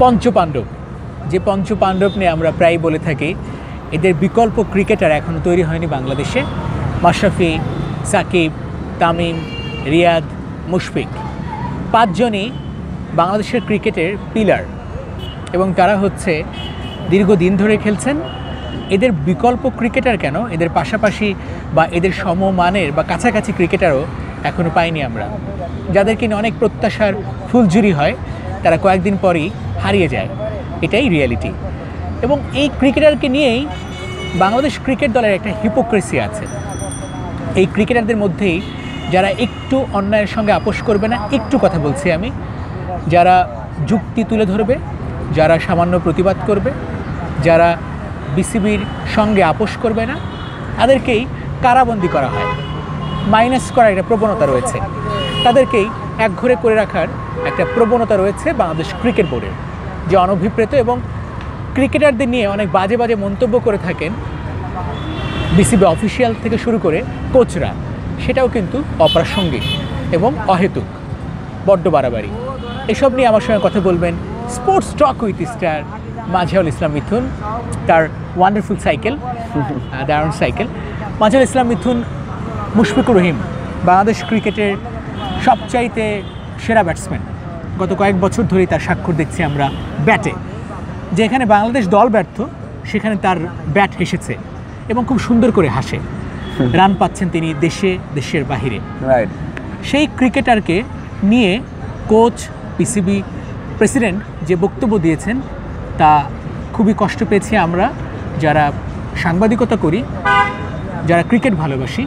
পঞ্চপাণ্ডব। যে পঞ্চপাণ্ডব নিয়ে আমরা প্রায় বলে থাকি, এদের বিকল্প ক্রিকেটার এখনও তৈরি হয়নি বাংলাদেশে। মাশরাফি, সাকিব, তামিম, রিয়াদ, মুশফিক। পাঁচজনই বাংলাদেশের ক্রিকেটের পিলার এবং তারা হচ্ছে দীর্ঘদিন ধরে খেলছেন। এদের বিকল্প ক্রিকেটার কেন? এদের পাশাপাশি বা এদের সমমানের বা কাছাকাছি ক্রিকেটারও এখনও পাইনি আমরা। যাদেরকে নিয়ে অনেক প্রত্যাশার ফুলঝুরি হয় তারা কয়েকদিন পরই হারিয়ে যায়। এটাই রিয়ালিটি এবং এই ক্রিকেটারকে নিয়েই বাংলাদেশ ক্রিকেট দলের একটা হিপোক্রেসি আছে। এই ক্রিকেটারদের মধ্যেই যারা একটু অন্যায়ের সঙ্গে আপোষ করবে না, একটু কথা বলছি আমি, যারা যুক্তি তুলে ধরবে, যারা সামান্য প্রতিবাদ করবে, যারা বিসিবির সঙ্গে আপোষ করবে না, তাদেরকেই কারাবন্দি করা হয়। মাইনাস করার একটা প্রবণতা রয়েছে। তাদেরকেই একঘরে করে রাখার একটা প্রবণতা রয়েছে বাংলাদেশ ক্রিকেট বোর্ডের যে অনভিপ্রেত এবং ক্রিকেটারদের নিয়ে অনেক বাজে বাজে মন্তব্য করে থাকেন বিসিবি অফিসিয়াল থেকে শুরু করে কোচরা, সেটাও কিন্তু অপ্রাসঙ্গিক এবং অহেতুক, বড্ড বাড়াবাড়ি। এসব নিয়ে আমার সঙ্গে কথা বলবেন sports talk with star Mazaul Islam Mithun, তার ওয়ান্ডারফুল সাইকেল দারুণ সাইকেল মাঝাউল ইসলাম মিথুন, মুশফিকুর রহিম, বাংলাদেশ ক্রিকেটের সবচাইতে সেরা ব্যাটসম্যান। গত কয়েক বছর ধরেই তার স্বাক্ষর দেখছি আমরা ব্যাটে যেখানে বাংলাদেশ দল ব্যর্থ সেখানে তার ব্যাট হেসেছে এবং খুব সুন্দর করে হাসে। রান পাচ্ছেন তিনি দেশে দেশের বাহিরে। সেই ক্রিকেটারকে নিয়ে কোচ পিসিবি প্রেসিডেন্ট যে বক্তব্য দিয়েছেন তা খুবই কষ্ট পেয়েছি আমরা। যারা সাংবাদিকতা করি যারা ক্রিকেট ভালোবাসি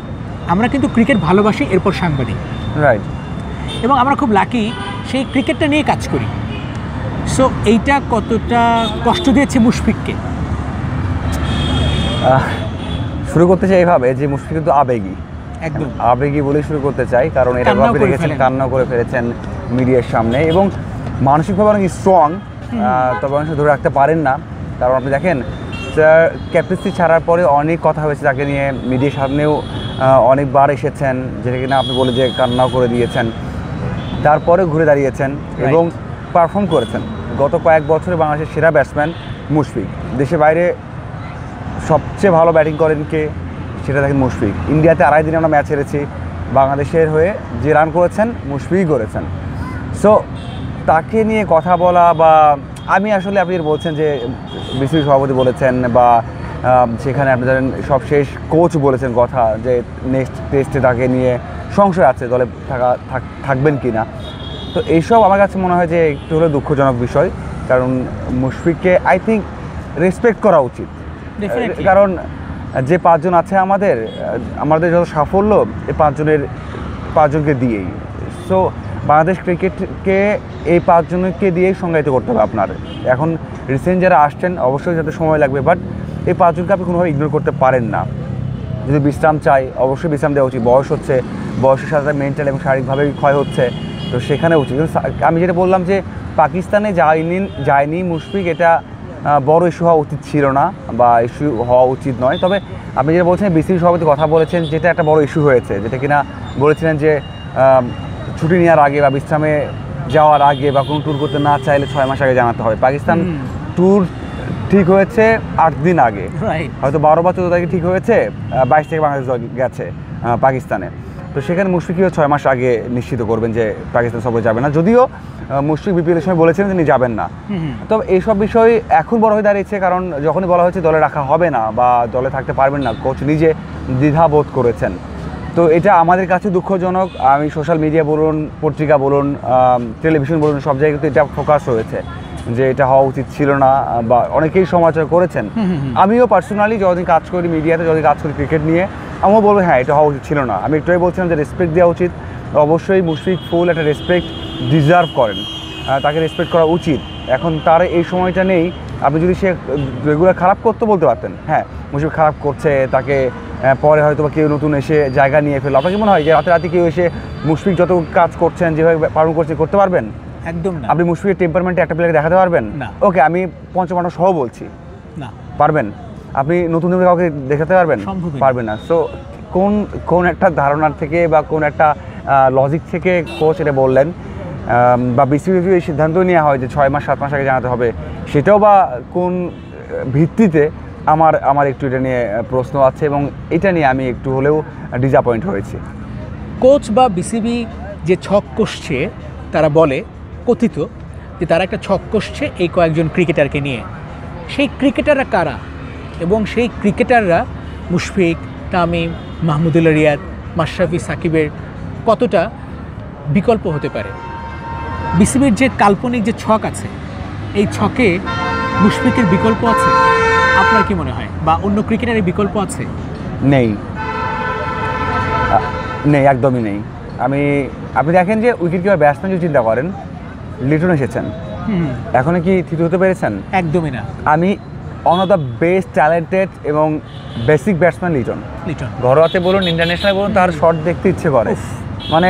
আমরা কিন্তু ক্রিকেট ভালোবাসি এরপর সাংবাদিক। রাইট। এবং আমরা খুব লাকি সেই ক্রিকেটটা নিয়ে কাজ করি। সো এইটা কতটা কষ্ট দিয়েছে মুশফিককে? শুরু করতে চাই এইভাবে যে মুশফিক কিন্তু আবেগী। একদম। আবেগী বলেই শুরু করতে চাই কারণ এটা করে দেখেছেন কান্না করে ফেলেছেন মিডিয়ার সামনে এবং মানসিকভাবে অনেক স্ট্রং তবে অনেক ধরে রাখতে পারেন না। কারণ আপনি দেখেন স্যার ক্যাপ্টেন্সি ছাড়ার পরে অনেক কথা হয়েছে তাকে নিয়ে। মিডিয়ার সামনেও অনেকবার এসেছেন যেটা কিনা আপনি বলে যে কান্নাও করে দিয়েছেন। তারপরে ঘুরে দাঁড়িয়েছেন এবং পারফর্ম করেছেন। গত কয়েক বছরে বাংলাদেশের সেরা ব্যাটসম্যান মুশফিক। দেশের বাইরে সবচেয়ে ভালো ব্যাটিং করেন কে সেটা দেখেন মুশফিক। ইন্ডিয়াতে আড়াই দিনে আমরা ম্যাচ হেরেছি। বাংলাদেশের হয়ে যে রান করেছেন মুশফিকই করেছেন। সো তাকে নিয়ে কথা বলা বা আমি আসলে আপনি বলছেন যে বিসিবি সভাপতি বলেছেন বা সেখানে আপনি জানেন সব শেষ কোচ বলেছেন কথা যে নেক্সট টেস্টে তাকে নিয়ে সংশয় আছে দলে থাকা থাক- থাকবেন কি না তো এইসব আমার কাছে মনে হয় যে একটু হলেও দুঃখজনক বিষয়। কারণ মুশফিককে আই থিঙ্ক রেসপেক্ট করা উচিত. কারণ যে পাঁচজন আছে আমাদের আমাদের যত সাফল্য এই পাঁচজনের পাঁচজনকে দিয়েই। সো বাংলাদেশ ক্রিকেটকে এই পাঁচজনকে দিয়েই সংজ্ঞায়িত করতে হবে আপনার। এখন রিসেন্ট যারা আসছেন অবশ্যই যাতে সময় লাগবে বাট এই পাঁচজনকে আপনি কোনোভাবে ইগনোর করতে পারেন না। যদি বিশ্রাম চাই অবশ্যই বিশ্রাম দেওয়া উচিত। বয়স হচ্ছে বয়সের সাথে মেন্টাল এবং শারীরিকভাবে ক্ষয় হচ্ছে তো সেখানে উচিত। আমি যেটা বললাম যে পাকিস্তানে যায়নি যায়নি মুশফিক এটা বড় ইস্যু হওয়া উচিত ছিল না বা ইস্যু হওয়া উচিত নয়। তবে আপনি যেটা বলছেন বিসিবি সভাপতি কথা বলেছেন যেটা একটা বড় ইস্যু হয়েছে যেটা কিনা বলেছিলেন যে ছুটি নেওয়ার আগে বা বিশ্রামে যাওয়ার আগে বা কোনো ট্যুর করতে না চাইলে ছয় মাস আগে জানাতে হবে। পাকিস্তান ট্যুর ঠিক হয়েছে আট দিন আগে। হয়তো বারো বা চোদ্দ তারিখে ঠিক হয়েছে বাইশ থেকে বাংলাদেশ গেছে পাকিস্তানে। তো সেখানে মুশফিকও ছয় মাস আগে নিশ্চিত করবেন যে পাকিস্তান সফরে যাবে না। যদিও মুশফিক বিপিএলের সময় বলেছেন তিনি যাবেন না। তবে এইসব বিষয় এখন বড় হয়ে দাঁড়িয়েছে কারণ যখনই বলা হয়েছে দলে রাখা হবে না বা দলে থাকতে পারবেন না কোচ নিজে দ্বিধা বোধ করেছেন। তো এটা আমাদের কাছে দুঃখজনক। আমি সোশ্যাল মিডিয়া বলুন পত্রিকা বলুন টেলিভিশন বলুন সব জায়গায় কিন্তু এটা ফোকাস হয়েছে। যে এটা হওয়া উচিত ছিল না বা অনেকেই সমালোচনা করেছেন। আমিও পার্সোনালি যতদিন কাজ করি মিডিয়াতে যতদিন কাজ করি ক্রিকেট নিয়ে আমিও বলব হ্যাঁ এটা হওয়া উচিত ছিল না। আমি একটুই বলছিলাম যে রেসপেক্ট দেওয়া উচিত। অবশ্যই মুশফিক ফুল একটা রেসপেক্ট ডিজার্ভ করেন। তাকে রেসপেক্ট করা উচিত। এখন তার এই সময়টা নেই। আপনি যদি সে রেগুলার খারাপ করতে বলতে পারতেন হ্যাঁ মুশফিক খারাপ করছে তাকে পরে হয়তো বা কেউ নতুন এসে জায়গা নিয়ে ফেলল। আপনার কি মনে হয় যে রাতে রাতে কেউ এসে মুশফিক যত কাজ করছেন যেভাবে পালন করছে করতে পারবেন? একদম না। আপনি মুশফিকের টেম্পারমেন্টে একটা প্লেয়ারকে দেখাতে পারবেন? না। ওকে আমি পঞ্চমান্ন সহ বলছি। না। পারবেন? আপনি নতুন নতুন কাউকে দেখাতে পারবেন? পারবেন না। সো কোন কোন একটা ধারণার থেকে বা কোন একটা লজিক থেকে কোচ এটা বললেন বা বিসিবি এই সিদ্ধান্ত নেওয়া হয় যে ছয় মাস সাত মাস আগে জানাতে হবে সেটাও বা কোন ভিত্তিতে আমার আমার একটু এটা নিয়ে প্রশ্ন আছে এবং এটা নিয়ে আমি একটু হলেও ডিসঅ্যাপয়েন্ট হয়েছি। কোচ বা বিসিবি যে ছক কষছে তারা বলে কথিত যে তারা একটা ছক কষছে এই কয়েকজন ক্রিকেটারকে নিয়ে। সেই ক্রিকেটাররা কারা? এবং সেই ক্রিকেটাররা মুশফিক, তামিম মাহমুদুল্লাহ রিয়াদ, মাশরাফি, সাকিবের কতটা বিকল্প হতে পারে? বিসিবির যে কাল্পনিক যে ছক আছে, এই ছকে মুশফিকের বিকল্প আছে? আপনার কি মনে হয়? বা অন্য ক্রিকেটারের বিকল্প আছে? নেই। নেই, একদমই নেই। আমি, আপনি দেখেন যে উইকেট কিপার ব্যাটসম্যান যদি চিন্তা করেন লিটন এসেছেন। এখনও কি তৃতীয় হতে পেরেছেন? একদমই না। আমি one of the best talented এবং বেসিক ব্যাটসম্যান লিটন। লিটন। ঘরোয়াতে বলুন ইন্টারন্যাশনাল বলুন তার শট দেখতে ইচ্ছে করে। মানে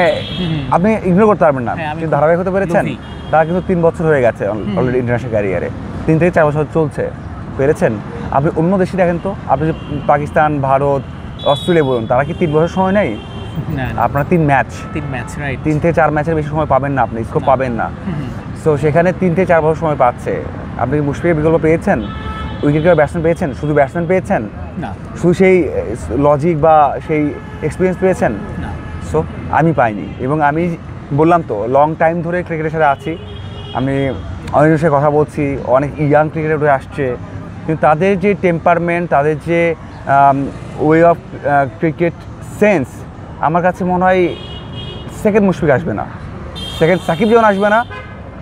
আপনি ইগনোর করতে পারবেন না। হ্যাঁ, কিন্তু ধারাবাহিক হতে পেরেছেন। তারা কিন্তু তিন বছর হয়ে গেছে অলরেডি ইন্টারন্যাশনাল ক্যারিয়ারে তিন থেকে চার বছর চলছে। পেরেছেন? আপনি অন্য দেশে দেখেন তো আপনি পাকিস্তান ভারত অস্ট্রেলিয়া বলুন তারা কি তিন বছর সময় নেই আপনার তিন ম্যাচ তিন ম্যাচ রাইট তিন থেকে চার ম্যাচের বেশি সময় পাবেন না আপনি স্কোপ পাবেন না। সো সেখানে তিন থেকে চার বছর সময় পাচ্ছে। আপনি কি মুশফিকের বিকল্প পেয়েছেন? উইকেট কিপার ব্যাটসম্যান পেয়েছেন? শুধু ব্যাটসম্যান পেয়েছেন? না। শুধু সেই লজিক বা সেই এক্সপিরিয়েন্স পেয়েছেন? না। সো আমি পাইনি। এবং আমি বললাম তো লং টাইম ধরে ক্রিকেটের সাথে আছি। আমি অনেকের সাথে কথা বলছি অনেক ইয়াং ক্রিকেটার আসছে। কিন্তু তাদের যে টেম্পারমেন্ট তাদের যে ওয়ে অফ ক্রিকেট সেন্স আমার কাছে মনে হয় সেকেন্ড মুশফিক আসবে না। সেকেন্ড সাকিব যেমন আসবে না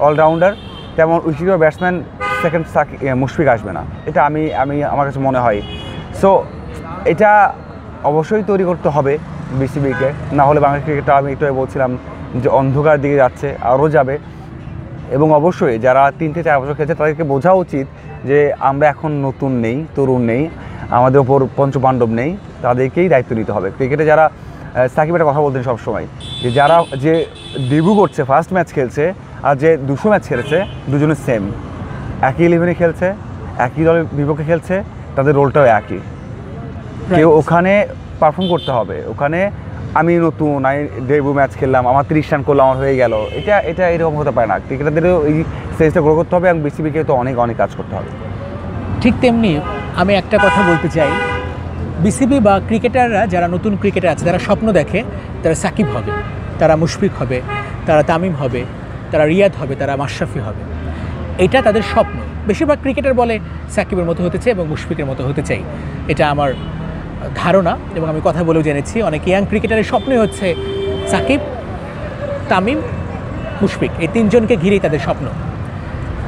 অলরাউন্ডার তেমন wicket batsman second Shakib Mushfiq আসবে না। এটা আমি আমি, আমার কাছে মনে হয়। সো এটা অবশ্যই তৈরি করতে হবে বিসিবিকে। না হলে বাংলাদেশ ক্রিকেটটা আমি একটু বলছিলাম যে অন্ধকার দিকে যাচ্ছে, আরও যাবে। এবং অবশ্যই যারা তিন থেকে চার বছর খেলছে, তাদেরকে বোঝা উচিত যে আমরা এখন নতুন নেই, তরুণ নেই, আমাদের ওপর পঞ্চপাণ্ডব নেই, তাদেরকেই দায়িত্ব নিতে হবে। ক্রিকেটে যারা সাকিব একটা কথা বলতেন সবসময় যে যারা যে ডেবিউ করছে ফার্স্ট ম্যাচ খেলছে আর যে দুশো ম্যাচ খেলেছে দুজনে সেম একই ইলেভেনে খেলছে একই দলের বিপক্ষে খেলছে তাদের রোলটাও একই। কেউ ওখানে পারফর্ম করতে হবে। ওখানে আমি নতুন আমি ডেবু ম্যাচ খেললাম আমার তিরিশ রান করলাম আমার হয়ে গেল। এটা এটা এরকম হতে পারে না। ক্রিকেটারদেরও এই স্টেজটা গ্রো করতে হবে এবং বিসিবিকে তো অনেক অনেক কাজ করতে হবে। ঠিক তেমনি আমি একটা কথা বলতে চাই। বিসিবি বা ক্রিকেটাররা যারা নতুন ক্রিকেটার আছে, তারা স্বপ্ন দেখে, তারা সাকিব হবে, তারা মুশফিক হবে, তারা তামিম হবে, তারা রিয়াদ হবে, তারা মাশরাফি হবে। এটা তাদের স্বপ্ন। বেশিরভাগ ক্রিকেটার বলে সাকিবের মতো হতে চাই এবং মুশফিকের মতো হতে চাই। এটা আমার ধারণা এবং আমি কথা বলেও জেনেছি। অনেক ইয়াং ক্রিকেটারের স্বপ্নই হচ্ছে সাকিব, তামিম, মুশফিক। এই তিনজনকে ঘিরেই তাদের স্বপ্ন।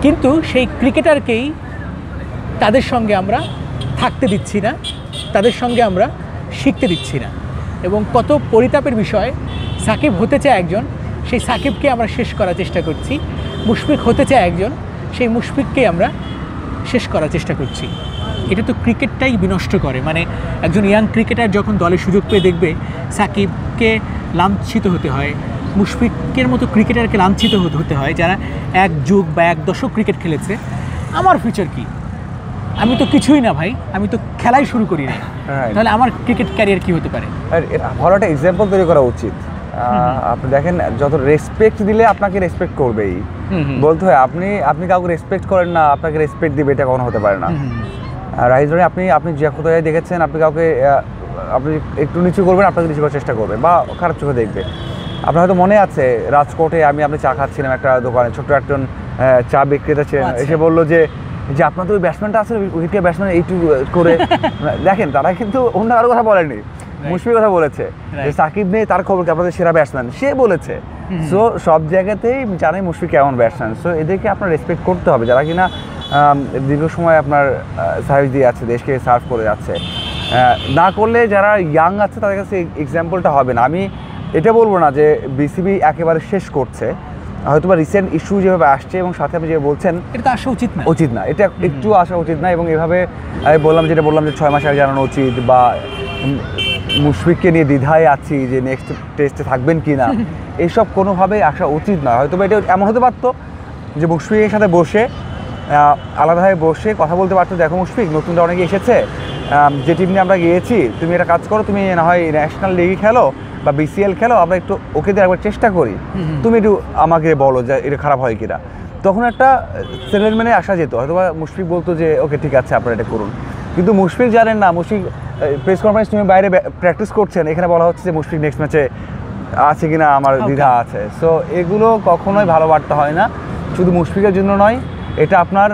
কিন্তু সেই ক্রিকেটারকেই তাদের সঙ্গে আমরা থাকতে দিচ্ছি না। তাদের সঙ্গে আমরা শিখতে দিচ্ছি না। এবং কত পরিতাপের বিষয়, সাকিব হতে চায় একজন, সেই সাকিবকে আমরা শেষ করার চেষ্টা করছি। মুশফিক হতে চায় একজন, সেই মুশফিককে আমরা শেষ করার চেষ্টা করছি। এটা তো ক্রিকেটটাই বিনষ্ট করে। মানে একজন ইয়াং ক্রিকেটার যখন দলে সুযোগ পেয়ে দেখবে, সাকিবকে লাঞ্ছিত হতে হয়, মুশফিকের মতো ক্রিকেটারকে লাঞ্ছিত হতে- হয়, যারা এক যুগ বা এক দশক ক্রিকেট খেলেছে। আমার ফিউচার কি? আমি তো কিছুই না ভাই আমি তো খেলাই শুরু করি না। তাহলে আমার ক্রিকেট ক্যারিয়ার কি হতে পারে? ভালো একটা এক্সাম্পল তৈরি করা উচিত। আপনি দেখেন যত রেসপেক্ট দিলে আপনাকে রেসপেক্ট করবেই। বলতে হয় আপনি আপনি কাউকে রেসপেক্ট করেন না আপনাকে রেসপেক্ট দিবে এটা কখনো হতে পারে না। রাইজ ধরে আপনি আপনি যে কোথায় দেখেছেন আপনি কাউকে আপনি একটু নিচু করবেন আপনাকে নিচু করার চেষ্টা করবে বা খারাপ চোখে দেখবে। আপনার হয়তো মনে আছে রাজকোটে আমি আপনি চা খাচ্ছিলাম একটা দোকানে ছোট্ট একজন চা বিক্রেতা ছিলেন। আচ্ছা। এসে বলল যে যে আপনার তো ওই ব্যাটসম্যানটা আছে উইকেট ব্যাটসম্যান এইটু করে দেখেন তারা কিন্তু অন্য কারও কথা বলেনি। মুশফির কথা বলেছে। যে সাকিব নেই তার খবর কি? আপনাদের সেরা ব্যাটসম্যান সে বলেছে। সো সব জায়গাতেই জানে মুশফিক কেমন ব্যাটসম্যান সো এদেরকে আপনার রেসপেক্ট করতে হবে। যারা কিনা দীর্ঘ সময় আপনার সার্ভিস দিয়ে যাচ্ছে দেশকে সার্ভ করে যাচ্ছে। না করলে যারা ইয়াং আছে তাদের কাছে এক্সাম্পলটা হবে না। আমি এটা বলব না যে বিসিবি একেবারে শেষ করছে। হয়তো বা রিসেন্ট ইস্যু যেভাবে আসছে এবং সাথে আপনি যে বলছেন এটা আসা উচিত না। উচিত না। এটা একটু আসা উচিত না এবং এভাবে আমি বললাম যেটা বললাম যে ছয় মাস আগে জানানো উচিত বা মুশফিককে নিয়ে দ্বিধায় আছি যে নেক্সট টেস্টে থাকবেন কি না এইসব কোনোভাবেই আসা উচিত না। হয়তো বা এটা এমন হতে পারতো যে মুশফিকের সাথে বসে আলাদাভাবে বসে কথা বলতে পারতো দেখো মুশফিক নতুনটা অনেকে এসেছে যে টিম নিয়ে আমরা গিয়েছি তুমি এটা কাজ করো তুমি না হয় ন্যাশনাল লিগে খেলো বা বিসিএল খেলো আমরা একটু ওকে দিয়ে একবার চেষ্টা করি। তুমি একটু আমাকে বলো যে এটা খারাপ হয় কিনা। তখন একটা সেটেলমেন্টে আসা যেত হয়তো বা মুশফিক বলতো যে ওকে ঠিক আছে আপনারা এটা করুন। কিন্তু মুশফিক জানেন না মুশফিক প্রেস কনফারেন্স তুমি বাইরে প্র্যাকটিস করছেন এখানে বলা হচ্ছে যে মুশফিক নেক্সট ম্যাচে আছে কিনা আমার দ্বিধা আছে। সো এগুলো কখনোই ভালো বার্তা হয় না শুধু মুশফিকের জন্য নয় এটা আপনার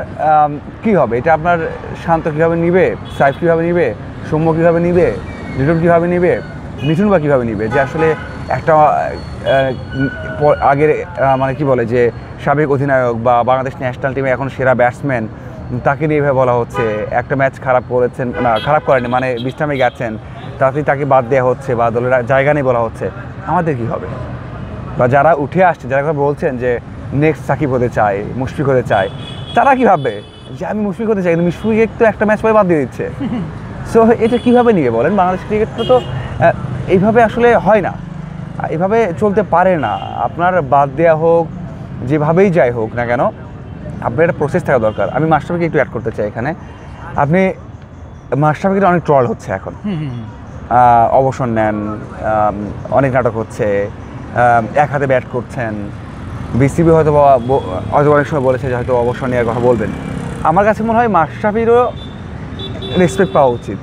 কি হবে? এটা আপনার শান্ত কীভাবে নিবে? সাইফ কীভাবে নিবে? সৌম্য কীভাবে নিবে? লিটন কীভাবে নিবে? মিঠুন বা কীভাবে নিবে? যে আসলে একটা আগের মানে কি বলে যে সাবেক অধিনায়ক বা বাংলাদেশ ন্যাশনাল টিমে এখন সেরা ব্যাটসম্যান তাকে নিয়ে এভাবে বলা হচ্ছে। একটা ম্যাচ খারাপ করেছেন না খারাপ করেনি মানে বিশ্রামে গেছেন তাতেই তাকে বাদ দেওয়া হচ্ছে বা দলের জায়গা নেই বলা হচ্ছে। আমাদের কি হবে? বা যারা উঠে আসছে যারা কথা বলছেন যে নেক্সট সাকিব হতে চায় মুশফিক হতে চায় তারা কি ভাববে? যে আমি মুশফিক হতে চাই কিন্তু মুশফিক তো একটা ম্যাচ পরে বাদ দিয়ে দিচ্ছে। সো এটা কীভাবে নিয়ে বলেন? বাংলাদেশ ক্রিকেট তো এইভাবে আসলে হয় না। এভাবে চলতে পারে না। আপনার বাদ দেওয়া হোক যেভাবেই যাই হোক না কেন আপনার একটা প্রসেস থাকা দরকার। আমি মাস্টারকে একটু অ্যাড করতে চাই এখানে। আপনি মাস্টারকে অনেক ট্রল হচ্ছে এখন। অবসর নেন অনেক নাটক হচ্ছে এক হাতে ব্যাট করছেন। বিসিবি হয়তো বা হয়তো অনেক সময় বলেছে যে হয়তো অবসর নেওয়ার কথা বলবেন। আমার কাছে মনে হয় মাশরাফিরও রেসপেক্ট পাওয়া উচিত।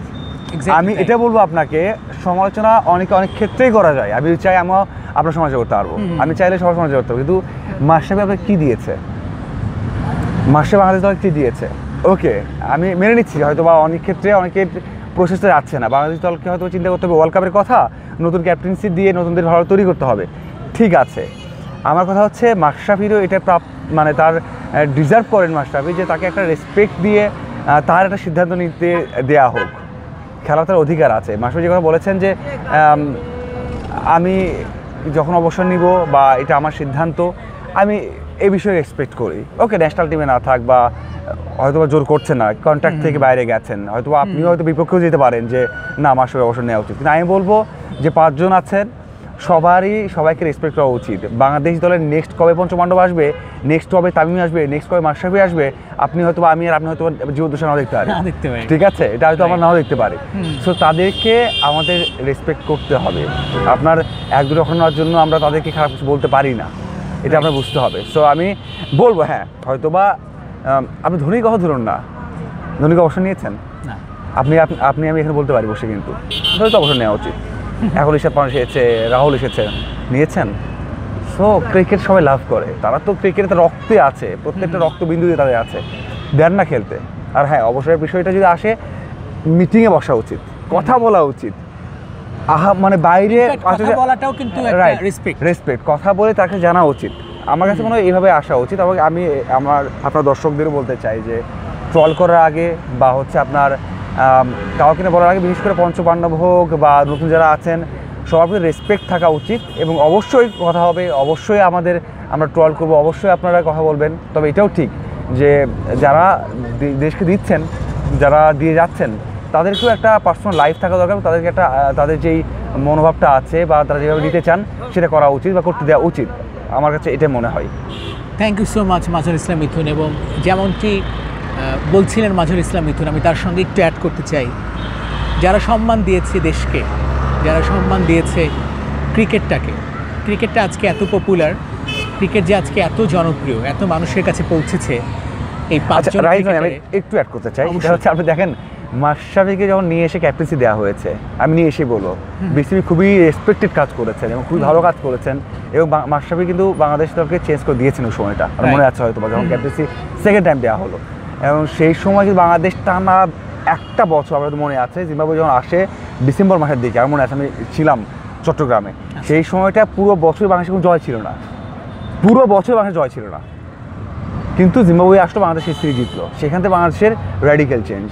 আমি এটা বলব আপনাকে সমালোচনা অনেকে অনেক ক্ষেত্রেই করা যায়। আমি চাই আমরা আপনার সমালোচনা করতে পারব। আমি চাইলে সবার সমালোচনা করতে পারব। কিন্তু মাশরাফি আপনাকে কী দিয়েছে? মাসে বাংলাদেশ দল কী দিয়েছে? ওকে আমি মেনে নিচ্ছি। হয়তো বা অনেক ক্ষেত্রে অনেকে প্রসেসটা যাচ্ছে না। বাংলাদেশ দলকে হয়তো চিন্তা করতে হবে। ওয়ার্ল্ড কাপের কথা নতুন ক্যাপ্টেন্সি দিয়ে নতুনদের ভালো তৈরি করতে হবে। ঠিক আছে। আমার কথা হচ্ছে মাশরাফিরও এটা প্রাপ মানে তার ডিজার্ভ করেন মাশরাফি যে তাকে একটা রেসপেক্ট দিয়ে তার একটা সিদ্ধান্ত নিতে দেয়া হোক। খেলা তার অধিকার আছে। যে কথা বলেছেন যে আমি যখন অবসর নিব বা এটা আমার সিদ্ধান্ত আমি এই বিষয়ে এক্সপেক্ট করি। ওকে ন্যাশনাল টিমে না থাক বা হয়তো বা জোর করছে না কন্ট্রাক্ট থেকে বাইরে গেছেন হয়তো আপনিও হয়তো বিপক্ষেও যেতে পারেন যে না আমার সঙ্গে অবসর নেওয়া উচিত। কিন্তু আমি বলব যে পাঁচজন আছেন সবারই সবাইকে রেসপেক্ট করা উচিত। বাংলাদেশ দলের নেক্সট কবে পঞ্চপাণ্ডব আসবে? নেক্সট কবে তামিম আসবে? নেক্সট কবে মাশরাফি আসবে? আপনি হয়তো আমি আর আপনি হয়তো জীবদশা নাও দেখতে পারি। ঠিক আছে? এটা হয়তো আমরা নাও দেখতে পারি। সো তাদেরকে আমাদের রেসপেক্ট করতে হবে। আপনার এক দুটো ঘটনার জন্য আমরা তাদেরকে খারাপ কিছু বলতে পারি না। এটা আমরা বুঝতে হবে। সো আমি বলব হ্যাঁ হয়তো বা আপনি ধোনির কথা ধরুন না। ধোনিকে অবসর নিয়েছেন? আপনি আপনি আমি এখানে বলতে পারি বসে কিন্তু। অবসর নেওয়া উচিত। এখন ঈশাদ পান এসেছে রাহুল এসেছে। নিয়েছেন? সো ক্রিকেট সবাই লাভ করে। তারা তো ক্রিকেটে তো রক্তে আছে। প্রত্যেকটা রক্তবিন্দুতে তাদের আছে। দেন না খেলতে। আর হ্যাঁ অবসরের বিষয়টা যদি আসে মিটিংয়ে বসা উচিত। কথা বলা উচিত। আহা মানে বাইরে বলাটাও কিন্তু রাইট respect. রেসপেক্ট কথা বলে তাকে জানা উচিত। আমার কাছে মনে হয় এইভাবে আসা উচিত। এবং আমি আমার আপনার দর্শকদেরও বলতে চাই যে ট্রল করার আগে বা হচ্ছে আপনার আম, কাউকে বলার আগে বিশেষ করে পঞ্চপাণ্ডব হোক বা নতুন যারা আছেন সবার প্রতি রেসপেক্ট থাকা উচিত এবং অবশ্যই কথা হবে অবশ্যই আমাদের আমরা ট্রল করব অবশ্যই আপনারা কথা বলবেন। তবে এটাও ঠিক যে যারা দেশকে দিচ্ছেন যারা দিয়ে যাচ্ছেন তাদেরকেও একটা পার্সোনাল লাইফ থাকা দরকার তাদেরকে একটা তাদের যেই মনোভাবটা আছে বা তারা যেভাবে দিতে চান সেটা করা উচিত বা করতে দেওয়া উচিত। আমার কাছে এটা মনে হয়। Thank you so much Mazhar Islam Mithun এবং যেমনটি বলছিলেন মাঝুর ইসলাম মিথুন আমি তার সঙ্গে একটু অ্যাড করতে চাই। যারা সম্মান দিয়েছে দেশকে যারা সম্মান দিয়েছে ক্রিকেটটাকে ক্রিকেটটা আজকে এত পপুলার ক্রিকেট যে আজকে এত জনপ্রিয় এত মানুষের কাছে পৌঁছেছে এই আচ্ছা পাঁচজন আমি একটু অ্যাড করতে চাই সেটা হচ্ছে আপনি দেখেন মাশরাফিকে যখন নিয়ে এসে ক্যাপ্টেন্সি দেওয়া হয়েছে আমি নিয়ে এসে বলব বিসিবি খুবই রেসপেক্টেড কাজ করেছেন এবং খুবই ভালো কাজ করেছেন এবং মাশরাফি কিন্তু বাংলাদেশ দলকে চেঞ্জ করে দিয়েছেন ওই সময়টা। আমার মনে আছে হয়তো যখন ক্যাপ্টেন্সি সেকেন্ড টাইম দেওয়া হলো। এবং সেই সময় কিন্তু বাংলাদেশ টানা একটা বছর আমার মনে আছে জিম্বাবুয়ে যখন আসে ডিসেম্বর মাসের দিকে আমার মনে আছে আমি ছিলাম চট্টগ্রামে। সেই সময়টা পুরো বছর বাংলাদেশের কোনো জয় ছিল না। পুরো বছর বাংলাদেশের জয় ছিল না। কিন্তু জিম্বাবুয়ে আসলো বাংলাদেশ সেই সিরিজ জিতলো। সেখান থেকে বাংলাদেশের র্যাডিক্যাল চেঞ্জ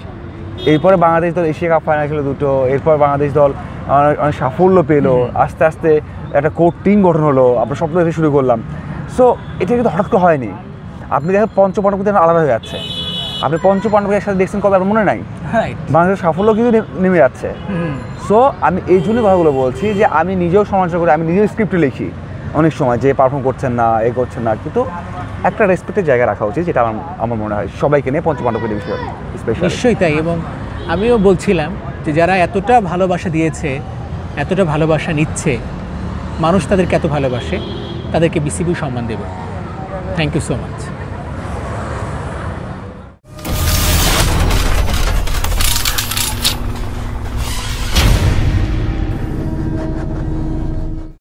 এরপরে বাংলাদেশ দল এশিয়া কাপ ফাইনাল খেলো দুটো এরপর বাংলাদেশ দল অনেক সাফল্য পেল। আস্তে আস্তে একটা কোর টিম গঠন হলো আমরা স্বপ্ন দেখতে শুরু করলাম। সো এটা কিন্তু হঠাৎ করে হয়নি। আপনি দেখেন পঞ্চপাণ্ডব কিন্তু আলাদা হয়ে যাচ্ছে। আপনি পঞ্চপাণ্ডবের একসাথে দেখছেন কবে আপনার মনে নাই? বাংলাদেশের সাফল্য কিন্তু নেমে যাচ্ছে। সো আমি এই জন্য কথাগুলো বলছি যে আমি নিজেও সমালোচনা করি আমি নিজেও স্ক্রিপ্টে লিখি। অনেক সময় যে পারফর্ম করছেন না এ করছেন না কিন্তু একটা রেসপেক্টের জায়গা রাখা উচিত যেটা আমার আমার মনে হয় সবাইকে নিয়ে পঞ্চপাণ্ডবকে বিষয় নিশ্চয়ই তাই এবং আমিও বলছিলাম যে যারা এতটা ভালোবাসা দিয়েছে এতটা ভালোবাসা নিচ্ছে মানুষ তাদেরকে এত ভালোবাসে তাদেরকে বিসিবি সম্মান দেবে। Thank you so much